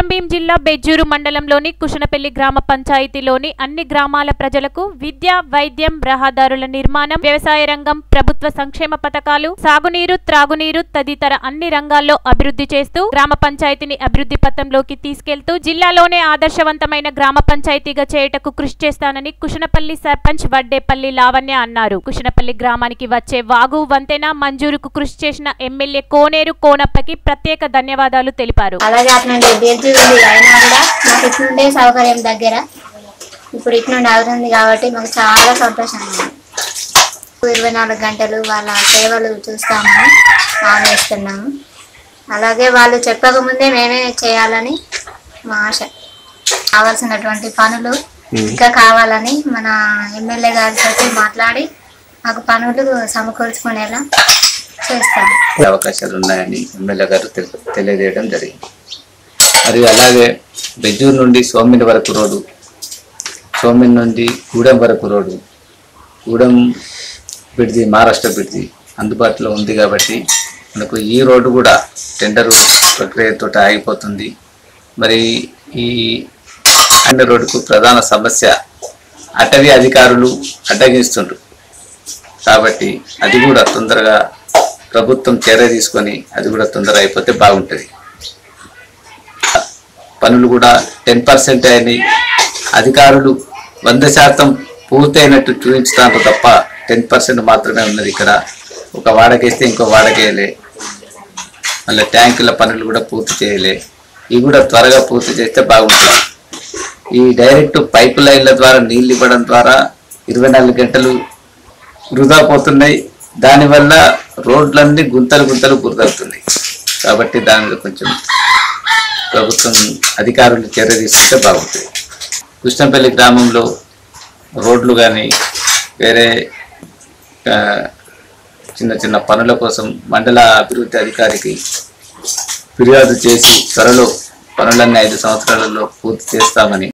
కొమరంభీం జిల్లా బెజ్జూరు మండలంలోని కుషనపల్లి గ్రామ పంచాయతీలోని అన్ని గ్రామాల ప్రజలకు విద్య వైద్యం రహదారుల నిర్మాణం వ్యవసాయ రంగం ప్రభుత్వ సంక్షేమ పథకాలు సాగునీరు త్రాగునీరు తదితర అన్ని రంగాల్లో అభివృద్ధి చేస్తూ గ్రామ పంచాయతీని అభివృద్ధి పథంలోకి తీసుకెళ్తూ జిల్లాలోనే ఆదర్శవంతమైన గ్రామ పంచాయతీగా చేయుటకు కృషి చేస్తానని కుషనపల్లి సర్పంచ్ వడ్డేపల్లి లావణ్య అన్నారు. కుషనపల్లి గ్రామానికి వచ్చే వాగు వంతెన మంజూరుకు కృషి చేసిన ఎమ్మెల్యే కోనేరు కోనప్పకి ప్రత్యేక ధన్యవాదాలు తెలిపారు. అలాగే బీర్జీ ఉంది అయినా కూడా మాకు ఇట్నుండే సౌకర్యం దగ్గర. ఇప్పుడు ఇట్నుండి అవుతుంది కాబట్టి మాకు చాలా సంతోషంగా ఉంది. ఇరవై నాలుగు గంటలు వాళ్ళ సేవలు చూస్తామని ఆలోచిస్తున్నాము. అలాగే వాళ్ళు చెప్పకముందే మేమే చేయాలని మా ఆశ. కావాల్సినటువంటి పనులు ఇంకా కావాలని మన ఎమ్మెల్యే గారితో మాట్లాడి మాకు పనులు సమకూర్చుకునేలా చేస్తాము. అవకాశాలు ఉన్నాయని ఎమ్మెల్యే గారు తెలు- తెలియజేయడం జరిగింది. మరియు అలాగే బెజ్జూరు నుండి సోమిని వరకు రోడ్డు సోమిని నుండి గూడెం వరకు road. Gudem bridge Maharashtra bridge అందుబాటులో ఉంది కాబట్టి మనకు ఈ రోడ్డు కూడా టెండరు ప్రక్రియతో ఆగిపోతుంది. మరి ఈ అండ రోడ్డుకు ప్రధాన సమస్య అటవీ అధికారులు అడ్డగిస్తుండ్రు. కాబట్టి అది కూడా తొందరగా ప్రభుత్వం చర్య తీసుకొని అది కూడా తొందరగా అయిపోతే బాగుంటుంది. పనులు కూడా టెన్ పర్సెంట్ అయినాయి. అధికారులు వంద శాతం పూర్తయినట్టు చూపించుతారు తప్ప టెన్ పర్సెంట్ మాత్రమే ఉన్నది ఇక్కడ. ఒక వాడకేస్తే ఇంకో వాడకేయలే. మళ్ళీ ట్యాంకుల పనులు కూడా పూర్తి చేయలే. ఇవి కూడా త్వరగా పూర్తి చేస్తే బాగుంటుంది. ఈ డైరెక్ట్ పైప్ లైన్ల ద్వారా నీళ్ళు ఇవ్వడం ద్వారా ఇరవై నాలుగు గంటలు వృధా పోతున్నాయి. దానివల్ల రోడ్లన్నీ గుంతలు గుంతలు గురదవుతున్నాయి. కాబట్టి దానిలో కొంచెం ప్రభుత్వం అధికారులు చర్య తీసుకుంటే బాగుంటుంది. కృష్ణపల్లి గ్రామంలో రోడ్లు కానీ వేరే చిన్న చిన్న పనుల కోసం మండల అభివృద్ధి అధికారికి ఫిర్యాదు చేసి త్వరలో పనులన్నీ ఐదు సంవత్సరాలలో పూర్తి చేస్తామని